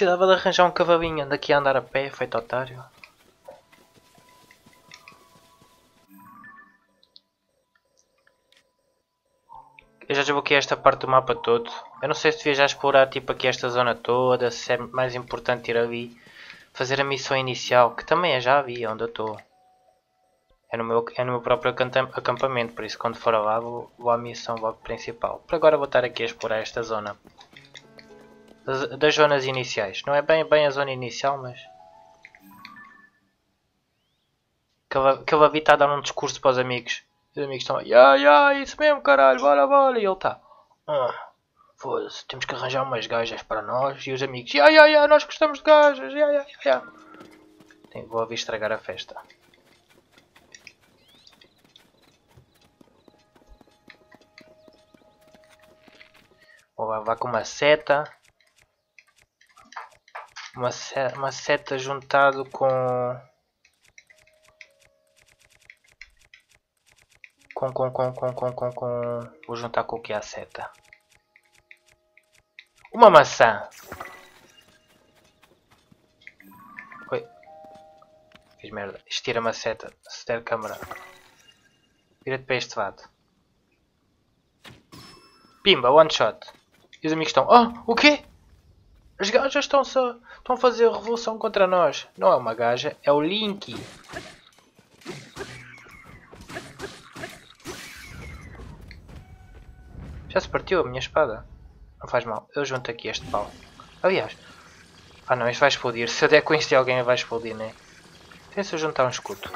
Precisava de arranjar um cavalinho. Anda aqui a andar a pé, feito otário. Eu já desbloqueei esta parte do mapa todo. Eu não sei se devia já explorar tipo aqui esta zona toda, se é mais importante ir ali fazer a missão inicial, que também é já havia onde eu estou. É no, meu, é no meu próprio acampamento, por isso quando for lá vou, vou à missão logo principal. Por agora vou estar aqui a explorar esta zona. Das, zonas iniciais. Não é bem, bem a zona inicial, mas... Que ele está a dar um discurso para os amigos. Os amigos estão ya, ya, isso mesmo caralho, bora, bora. E ele está, ah, foda-se, temos que arranjar umas gajas para nós. E os amigos, ya, ya, ya, nós gostamos de gajas, ya, ya, ya. Vou ouvir estragar a festa. Vou lá com uma seta. Uma, seta, uma seta juntado com Com, com, com, com, com, com, com... Vou juntar com o que é a seta. Uma maçã. Oi. Fiz merda. Estira-me a seta. Ster câmara. Vira-te para este lado. Pimba, one shot. E os amigos estão... Oh, o quê? As gajas estão, estão a fazer revolução contra nós. Não é uma gaja, é o Link. Já se partiu a minha espada. Não faz mal. Eu junto aqui este pau. Aliás. Ah não, isto vai explodir. Se eu der com isto alguém vai explodir, né? Tem se eu juntar um escudo.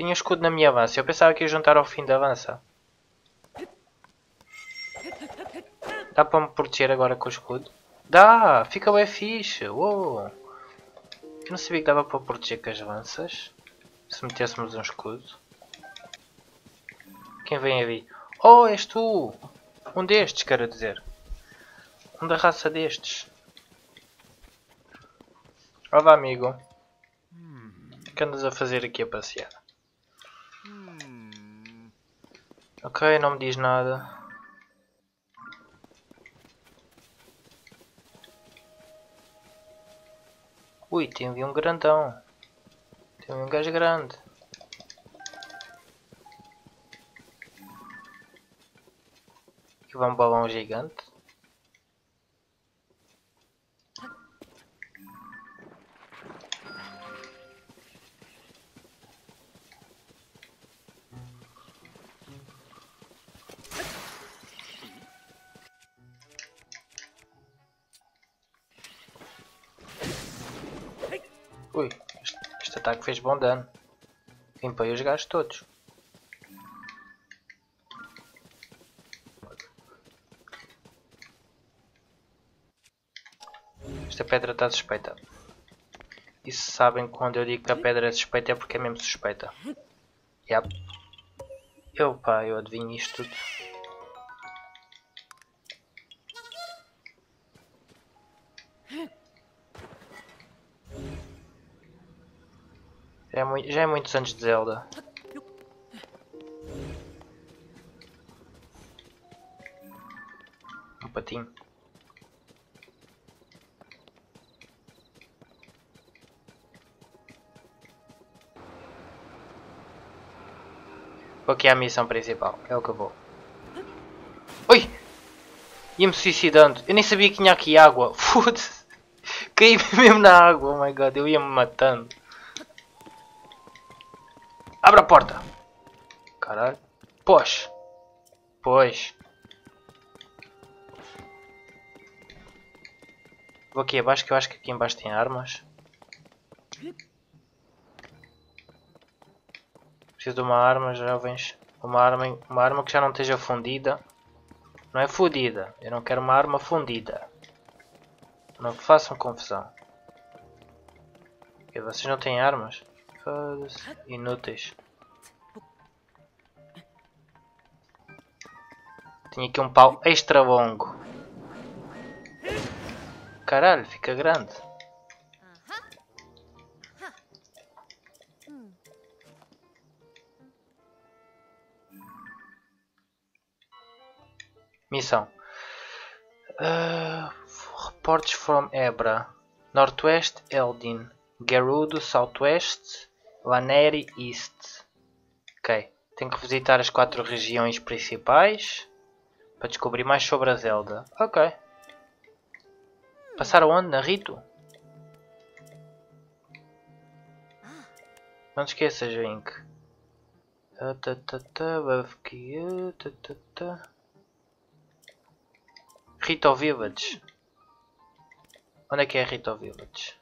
Tinha escudo na minha avança. Eu pensava que ia juntar ao fim da avança. Dá para me proteger agora com o escudo? Dá! Fica bem fixe! Uou! não sabia que dava para proteger com as lanças. Se metêssemos um escudo. Quem vem ali? Oh, és tu! Um destes, quero dizer. Um da raça destes. Olá, amigo. O que andas a fazer aqui a passear? Ok, não me diz nada. Ui, tem ali um grandão. Tem um gajo grande. Aqui vai um balão gigante. Ui, este, este ataque fez bom dano. Limpei os gajos todos. Esta pedra está suspeita. E se sabem quando eu digo que a pedra é suspeita é porque é mesmo suspeita. Yep. Eu pá, eu adivinho isto tudo. Já é, muito, já é muitos anos de Zelda. Um patinho. Vou aqui à missão principal, é o que eu vou. Oi! Ia-me suicidando. Eu nem sabia que tinha aqui água. Foda-se. Caí mesmo na água, oh my god. Eu ia-me matando. Abra a porta. Caralho. Pois. Pois. Vou aqui abaixo que eu acho que aqui embaixo tem armas. Preciso de uma arma, jovens. Uma arma, uma arma que já não esteja fundida. Não é fundida. Eu não quero uma arma fundida. Não façam confusão. Vocês não têm armas? Foda-se. Inúteis. Tenho aqui um pau extra longo. Caralho, fica grande. Missão. Uh, reports from Ebra. Northwest Eldin. Gerudo Southwest. Laneri East. Ok. Tenho que visitar as quatro regiões principais. Para descobrir mais sobre a Zelda. Ok. Passar aonde? Na Rito? Não te esqueças, Link. Rito Village. Onde é que é Rito Village?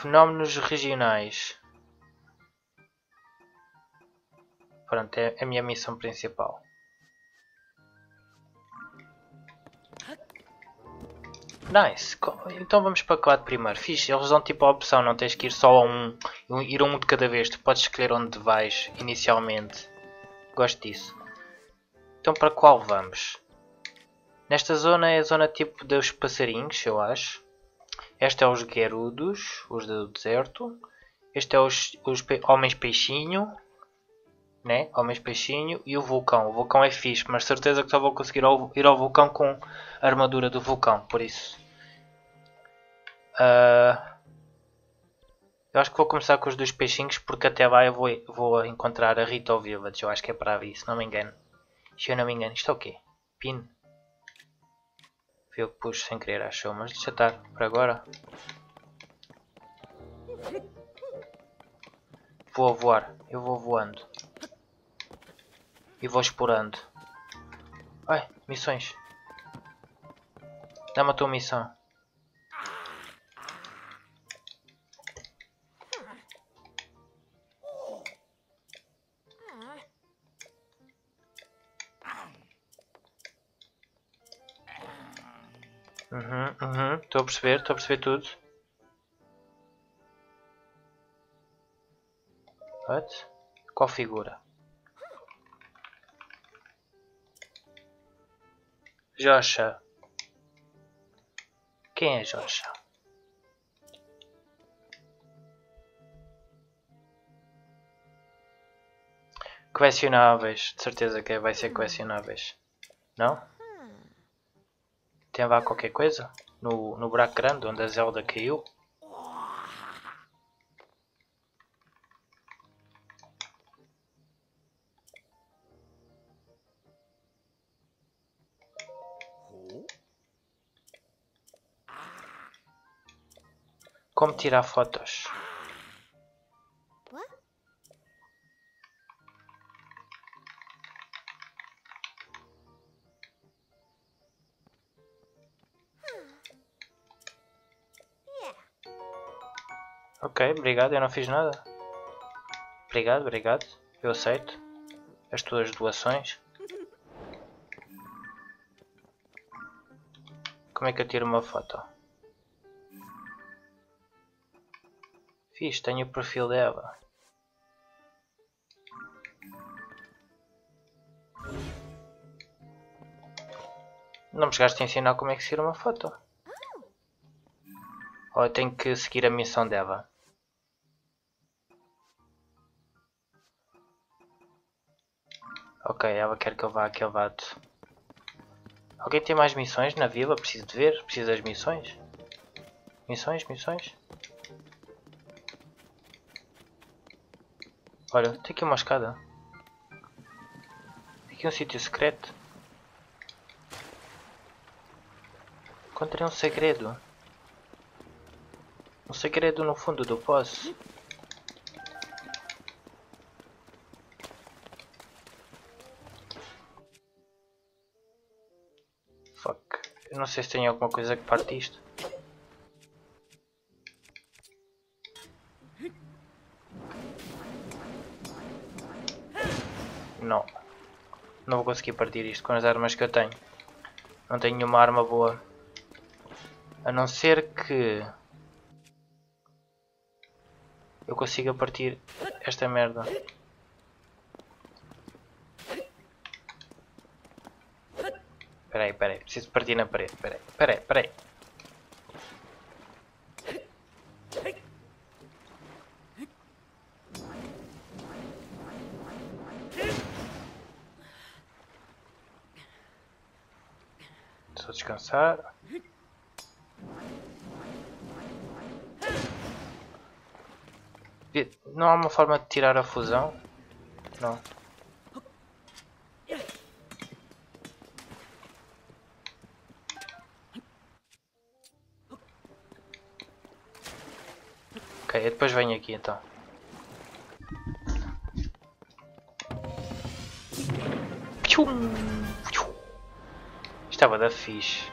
Fenómenos regionais. Pronto, é a minha missão principal. Nice. Então vamos para quatro primeiro. Fixe, eles dão tipo a opção, não tens que ir só a um, ir a um de cada vez. Tu podes escolher onde vais inicialmente. Gosto disso. Então para qual vamos? Nesta zona é a zona tipo dos passarinhos, eu acho. Este é os Gerudos, os do deserto. Este é os, os pe homens peixinho. Né? Homens peixinho. E o vulcão. O vulcão é fixe, mas certeza que só vou conseguir ao, ir ao vulcão com a armadura do vulcão. Por isso. Uh, eu acho que vou começar com os dois peixinhos porque até lá eu vou, vou encontrar a Rita Village. Eu acho que é para ali, se não me engano. Se eu não me engano. Isto é o quê? Pin? Eu pus sem querer, achou, mas deixa estar por agora. Vou voar, eu vou voando. E vou explorando. Ai, missões. Dá-me a tua missão. Estou a perceber, estou a perceber tudo. What? Qual figura? Joshua. Quem é Joshua? Colecionáveis. De certeza que vai ser colecionáveis. Não? Tem lá qualquer coisa? No, no buraco grande onde a Zelda caiu? Como tirar fotos? Ok, obrigado, eu não fiz nada. Obrigado, obrigado. Eu aceito as tuas doações. Como é que eu tiro uma foto? Fiz, tenho o perfil dela. Não me chegaste a ensinar como é que se tira uma foto. Ou eu tenho que seguir a missão dela? Ok, ela quer que eu vá àquele lado. Alguém tem mais missões na vila? Preciso de ver. Preciso das missões. Missões, missões. Olha, tem aqui uma escada. Tem aqui um sítio secreto. Encontrei um segredo. Um segredo no fundo do poço. Fuck. Eu não sei se tem alguma coisa que parte isto. Não. Não vou conseguir partir isto com as armas que eu tenho. Não tenho nenhuma arma boa. A não ser que eu consiga partir esta merda. Peraí, peraí, preciso partir na parede, peraí, peraí, aí. Só descansar. Não há uma forma de tirar a fusão? Não. Ok, eu depois venho aqui então. Estava da fixe.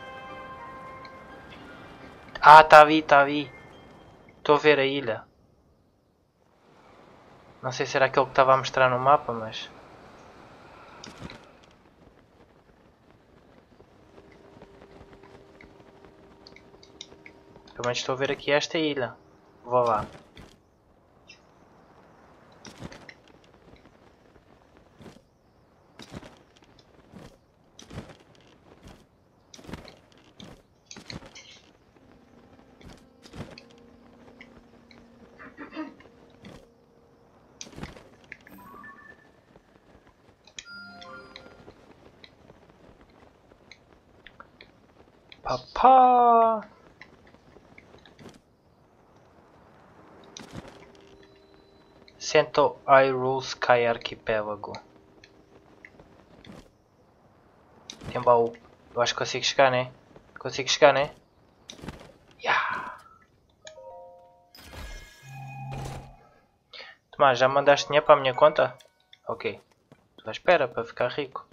Ah, tá vi, tá vi. Estou a ver a ilha. Não sei se era aquele que estava a mostrar no mapa, mas... Pelo menos estou a ver aqui esta ilha. Vou lá. Papá! Cento Sky Arquipélago. Tem baú. Eu acho que consigo chegar, né? Consigo chegar, né? Yeah. Tomás, já mandaste dinheiro para a minha conta? Ok. Estou à espera para ficar rico.